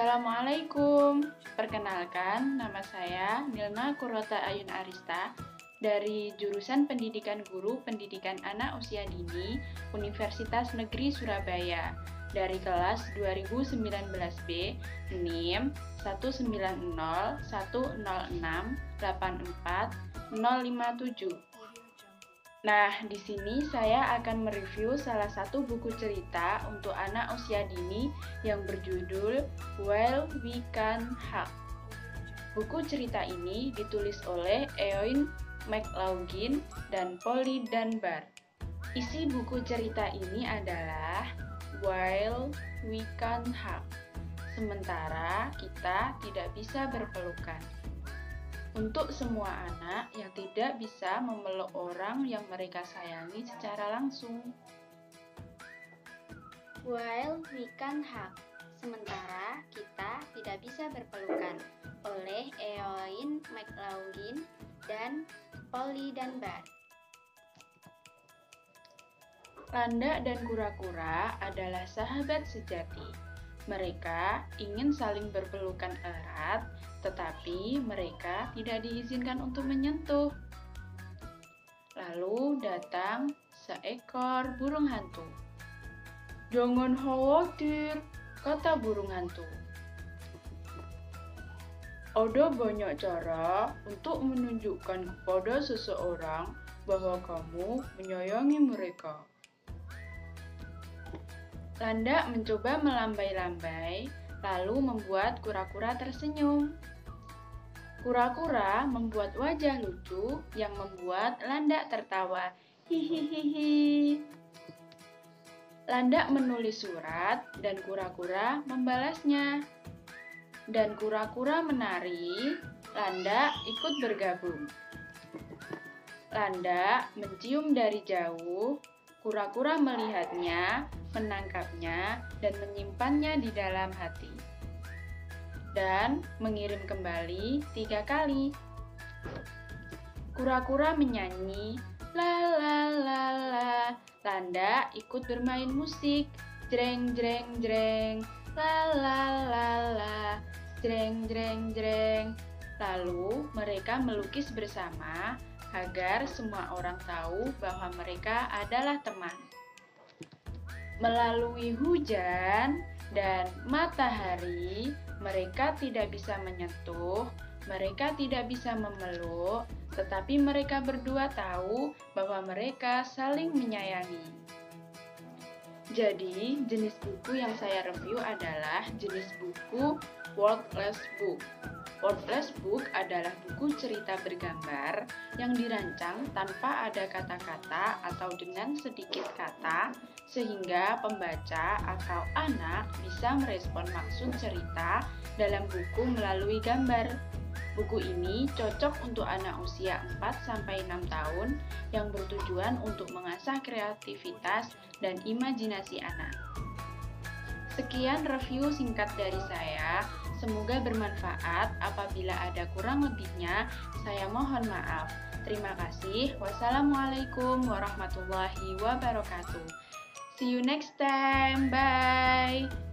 Assalamualaikum. Perkenalkan, nama saya Nilna Kurota Ayun Arista dari jurusan Pendidikan Guru Pendidikan Anak Usia Dini Universitas Negeri Surabaya dari kelas 2019B NIM 19010684057. Nah, di sini saya akan mereview salah satu buku cerita untuk anak usia dini yang berjudul While We Can Hug. Buku cerita ini ditulis oleh Eoin McLaughlin dan Polly Dunbar. Isi buku cerita ini adalah While We Can Hug. Sementara kita tidak bisa berpelukan untuk semua anak yang tidak bisa memeluk orang yang mereka sayangi secara langsung. While we can hug, sementara kita tidak bisa berpelukan oleh Eoin McLaughlin dan Polly Dunbar. Landak dan kura-kura adalah sahabat sejati. Mereka ingin saling berpelukan erat tetapi mereka tidak diizinkan untuk menyentuh. Lalu datang seekor burung hantu. Jangan khawatir, kata burung hantu. Ada banyak cara untuk menunjukkan kepada seseorang bahwa kamu menyayangi mereka. Landak mencoba melambai-lambai, lalu membuat kura-kura tersenyum. Kura-kura membuat wajah lucu yang membuat Landak tertawa. Hihihihi. Landak menulis surat dan kura-kura membalasnya. Dan kura-kura menari, Landak ikut bergabung. Landak mencium dari jauh, kura-kura melihatnya, menangkapnya, dan menyimpannya di dalam hati dan mengirim kembali tiga kali. Kura-kura menyanyi, la la la la. Landa ikut bermain musik, jreng jreng jreng, la la la la, jreng jreng jreng. Lalu mereka melukis bersama agar semua orang tahu bahwa mereka adalah teman. Melalui hujan dan matahari, mereka tidak bisa menyentuh, mereka tidak bisa memeluk, tetapi mereka berdua tahu bahwa mereka saling menyayangi. Jadi, jenis buku yang saya review adalah jenis buku Wordless Book. Wordless Book adalah buku cerita bergambar yang dirancang tanpa ada kata-kata atau dengan sedikit kata sehingga pembaca atau anak bisa merespon maksud cerita dalam buku melalui gambar. Buku ini cocok untuk anak usia 4-6 tahun yang bertujuan untuk mengasah kreativitas dan imajinasi anak. Sekian review singkat dari saya. Semoga bermanfaat. Apabila ada kurang lebihnya, saya mohon maaf. Terima kasih. Wassalamualaikum warahmatullahi wabarakatuh. See you next time. Bye.